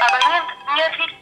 Абонент не отвечает.